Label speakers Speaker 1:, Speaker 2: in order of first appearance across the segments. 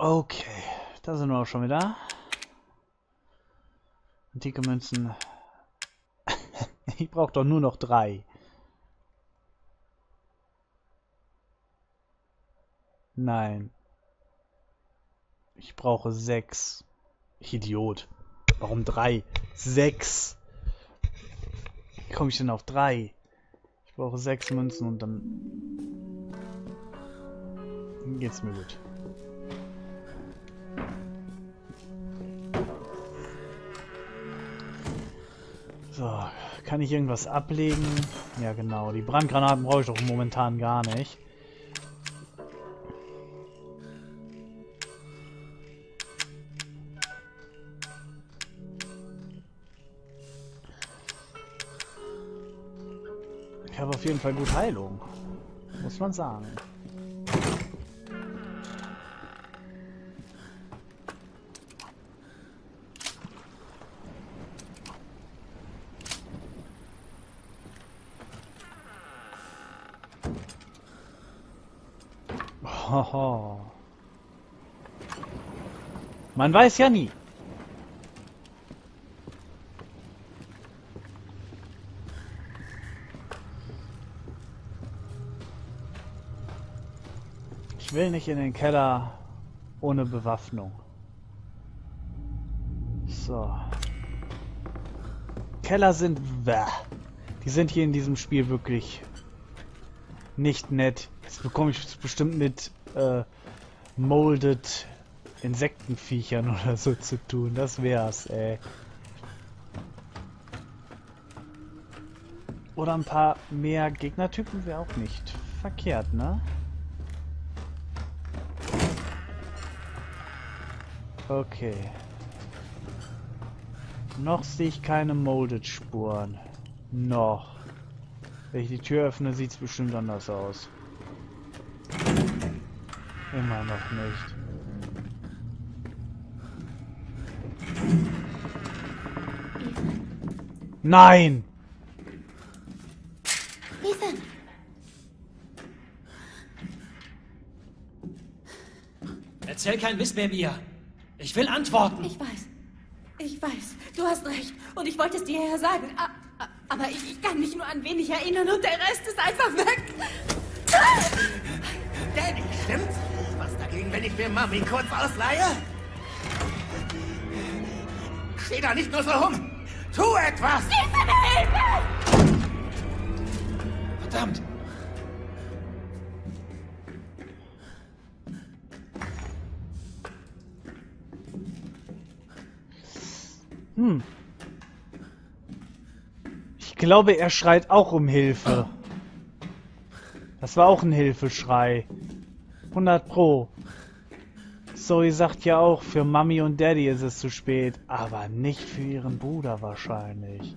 Speaker 1: Okay, da sind wir auch schon wieder. Antike Münzen. ich brauche doch nur noch drei. Nein. Ich brauche sechs. Ich Idiot. Warum drei? Sechs. Wie komme ich denn auf drei? Ich brauche sechs Münzen und dann geht's mir gut. So, kann ich irgendwas ablegen? Ja genau, die Brandgranaten brauche ich doch momentan gar nicht. Ich habe auf jeden Fall gut Heilung. Muss man sagen. Hoho. Man weiß ja nie. Ich will nicht in den Keller ohne Bewaffnung. So. Keller sind... Die sind hier in diesem Spiel wirklich nicht nett. Jetzt bekomme ich es bestimmt mit äh, molded Insektenviechern oder so zu tun. Das wär's, ey. Oder ein paar mehr Gegnertypen wäre auch nicht verkehrt, ne? Okay. Noch sehe ich keine Molded-Spuren. Noch. Wenn ich die Tür öffne, sieht es bestimmt anders aus. Immer noch nicht. Nein!
Speaker 2: Ethan!
Speaker 3: Erzähl kein Mist mehr, Mia. Ich will Antworten.
Speaker 2: Ich weiß. Ich weiß. Du hast recht. Und ich wollte es dir ja sagen. Aber ich, ich kann mich nur an wenig erinnern und der Rest ist einfach weg.
Speaker 4: Daddy, stimmt's? Dagegen, wenn ich mir Mami kurz ausleihe? Steh da nicht nur so rum! Tu etwas!
Speaker 3: Verdammt.
Speaker 1: Hm. Ich glaube, er schreit auch um Hilfe. Das war auch ein Hilfeschrei. 100 Pro. Zoe sagt ja auch, für Mami und Daddy ist es zu spät. Aber nicht für ihren Bruder wahrscheinlich.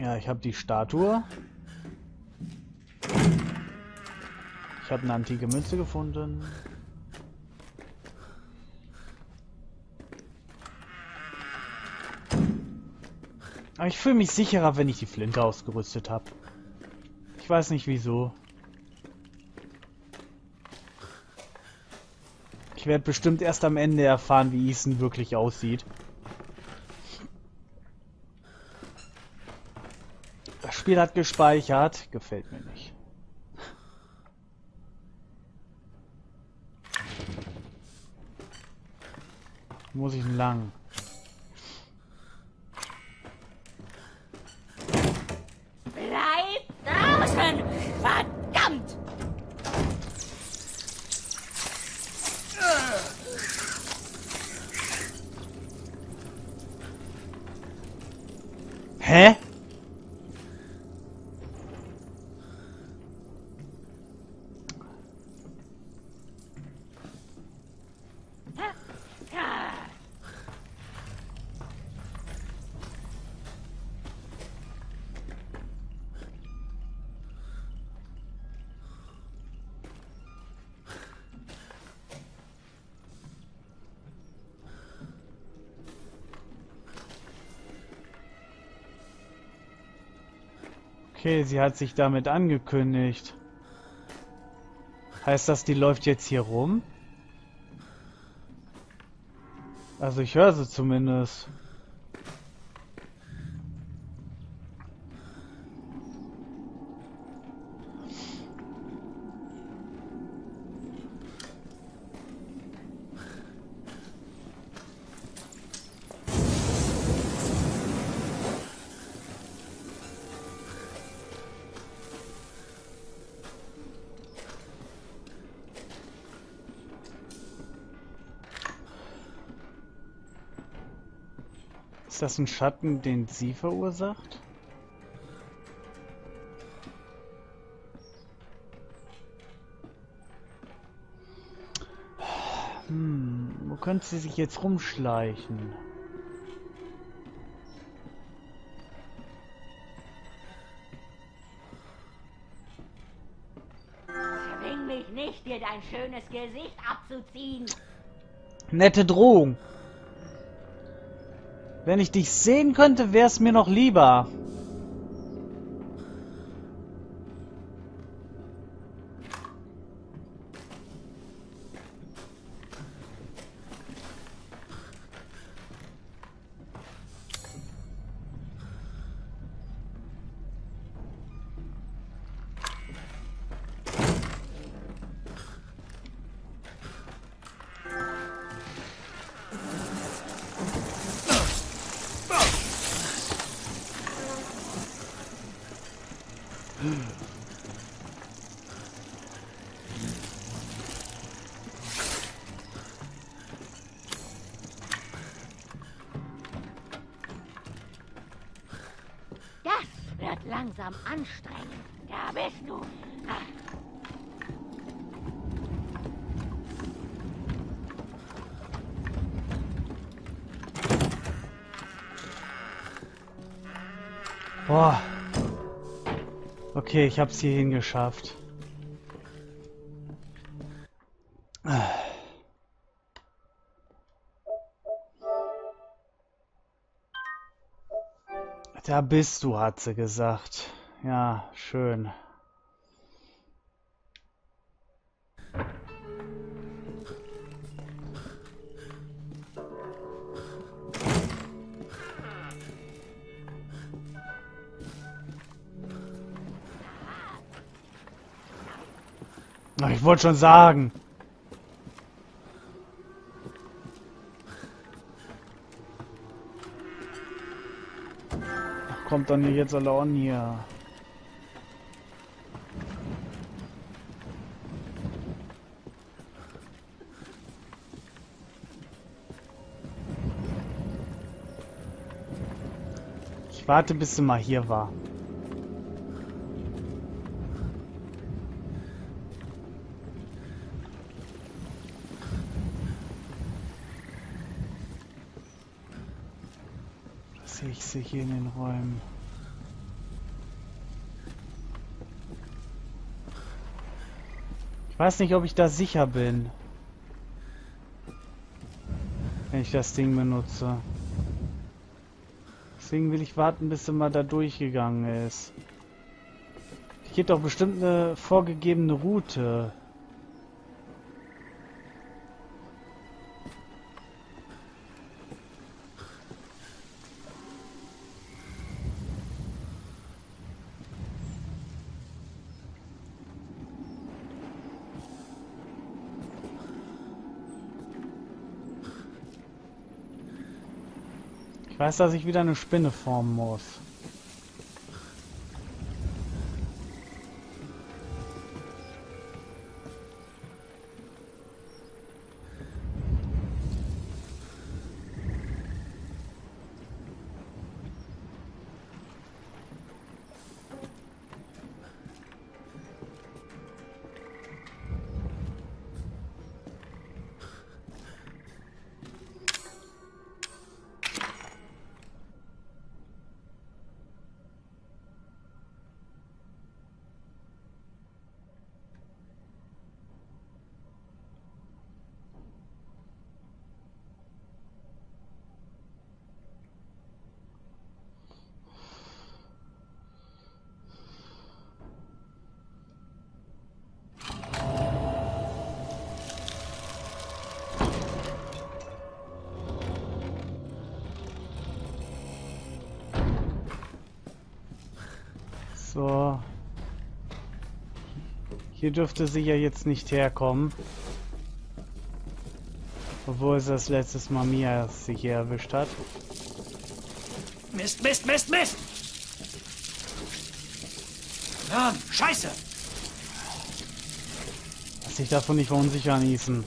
Speaker 1: Ja, ich habe die Statue. Ich habe eine antike Münze gefunden. Aber ich fühle mich sicherer, wenn ich die Flinte ausgerüstet habe. Ich weiß nicht wieso. Ich werde bestimmt erst am Ende erfahren, wie Ethan wirklich aussieht. Das Spiel hat gespeichert. Gefällt mir nicht. Muss ich lang?
Speaker 2: Draußen! Verdammt!
Speaker 1: Hä? Okay, sie hat sich damit angekündigt. Heißt das, die läuft jetzt hier rum? Also ich höre sie zumindest. Ist das ein Schatten, den sie verursacht? Hm, wo könnte sie sich jetzt rumschleichen?
Speaker 5: Zwing mich nicht, dir dein schönes Gesicht abzuziehen.
Speaker 1: Nette Drohung. Wenn ich dich sehen könnte, wäre es mir noch lieber.
Speaker 5: Langsam anstrengend. Da bist du. Ah,
Speaker 1: Boah. Okay, ich hab's hierhin geschafft. Da bist du, hat sie gesagt. Ja, schön. Ich wollte schon sagen. Kommt dann jetzt alle on hier. Ich warte, bis sie mal hier war. Ich sie hier in den Räumen. Ich weiß nicht, ob ich da sicher bin. Wenn ich das Ding benutze. Deswegen will ich warten, bis sie mal da durchgegangen ist. Ich geht doch bestimmt eine vorgegebene Route. Weiß, dass ich wieder eine Spinne formen muss. Hier dürfte sie ja jetzt nicht herkommen. Obwohl es das letztes Mal Mia sich hier erwischt hat.
Speaker 3: Mist, Mist, Mist, Mist! Mann, Scheiße!
Speaker 1: Lass dich davon nicht verunsichern, Ethan.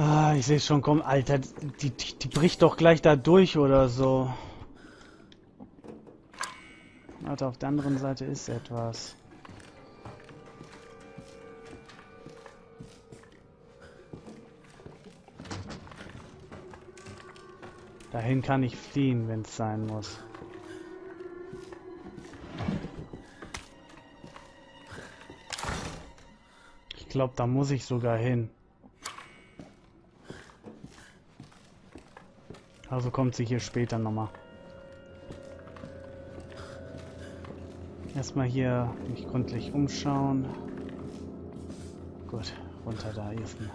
Speaker 1: Ah, ich sehe schon, komm, Alter, die, die, die bricht doch gleich da durch oder so. Warte, auf der anderen Seite ist etwas. Dahin kann ich fliehen, wenn es sein muss. Ich glaube, da muss ich sogar hin. Also kommt sie hier später nochmal. Erstmal hier mich gründlich umschauen. Gut, runter da, Ethan.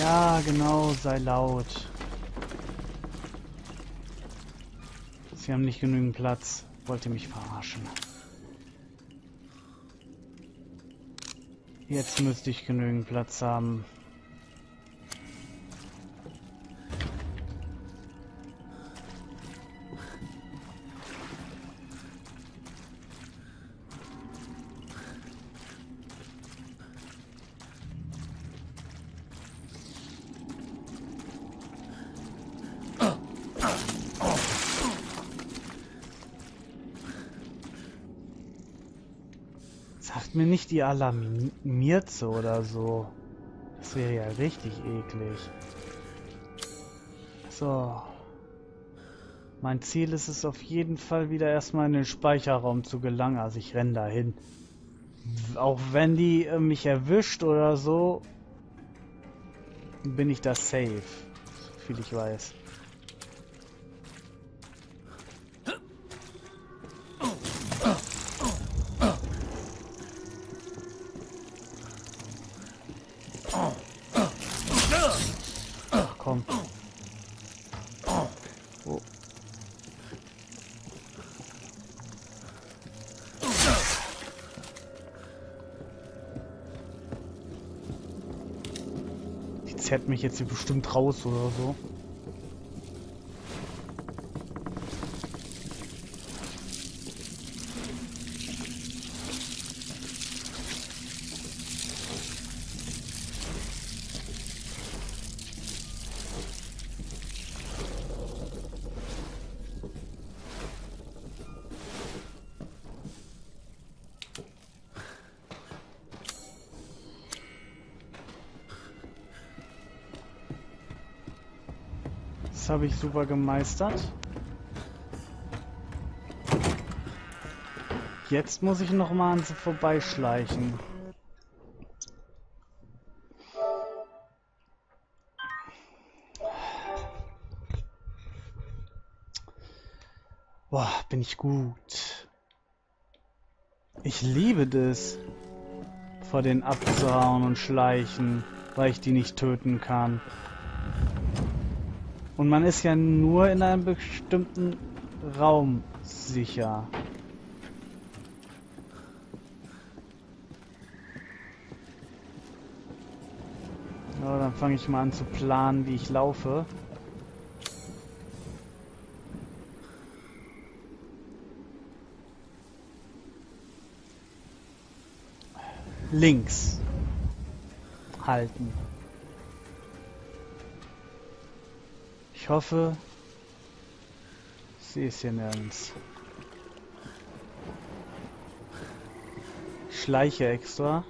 Speaker 1: Ja, genau, sei laut. Sie haben nicht genügend Platz. Wollt ihr mich verarschen? Jetzt müsste ich genügend Platz haben. Alarmiert so oder so. Das wäre ja richtig eklig. So. Mein Ziel ist es auf jeden Fall wieder erstmal in den Speicherraum zu gelangen. Also ich renne dahin. Auch wenn die äh, mich erwischt oder so, bin ich da safe. So viel ich weiß. Zerrt mich jetzt hier bestimmt raus oder so. Habe ich super gemeistert. Jetzt muss ich noch mal an sie vorbeischleichen. Boah, bin ich gut. Ich liebe das, vor denen abzuhauen und schleichen, weil ich die nicht töten kann. Und man ist ja nur in einem bestimmten Raum sicher. Ja, dann fange ich mal an zu planen, wie ich laufe. Links halten. Ich hoffe, sie ist hier nirgends. Ich schleiche extra.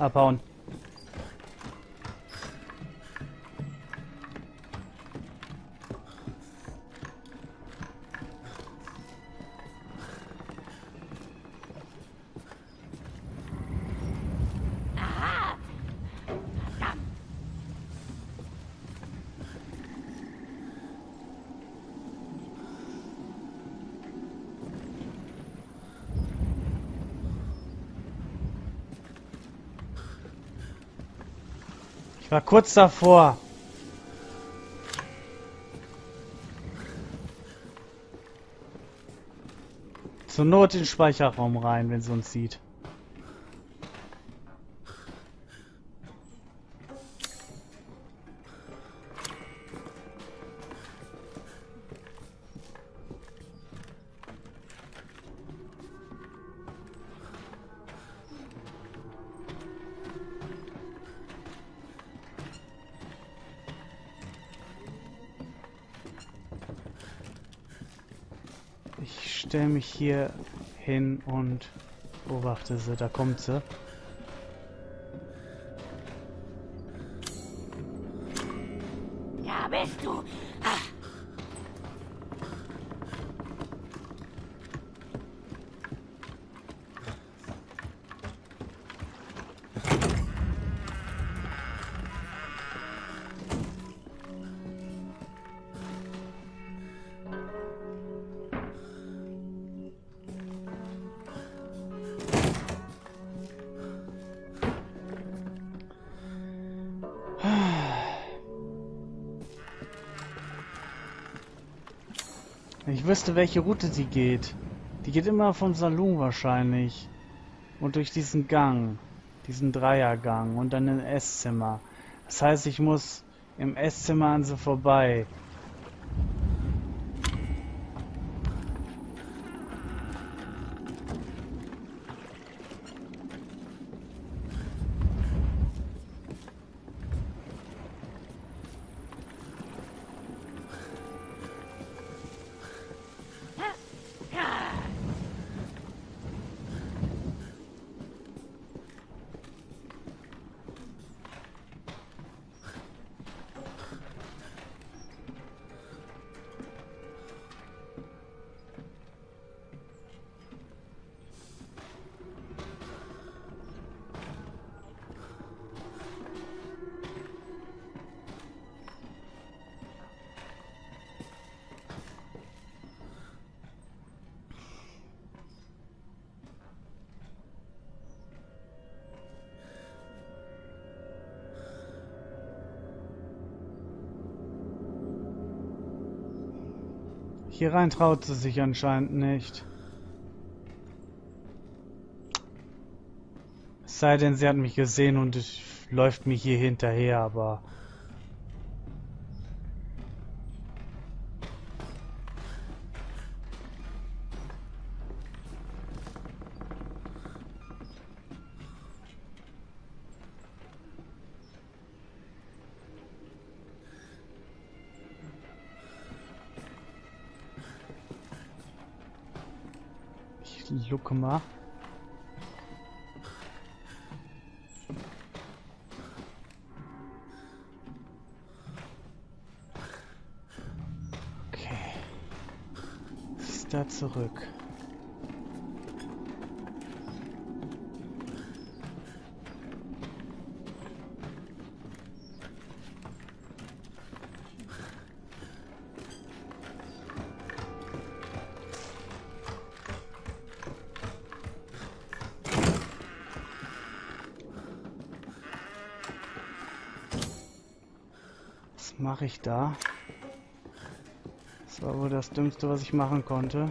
Speaker 1: upon war kurz davor. Zur Not in den Speicherraum rein, wenn sie uns sieht. Stelle mich hier hin und beobachte sie. Da kommt sie. Wenn ich wüsste, welche Route sie geht. Die geht immer vom Saloon wahrscheinlich. Und durch diesen Gang. Diesen Dreiergang. Und dann in Esszimmer. Das heißt, ich muss im Esszimmer an sie vorbei. Hier rein traut sie sich anscheinend nicht. Es sei denn, sie hat mich gesehen und es läuft mir hier hinterher, aber... Mal. Okay. Ist da zurück. Mache ich da? Das war wohl das Dümmste, was ich machen konnte.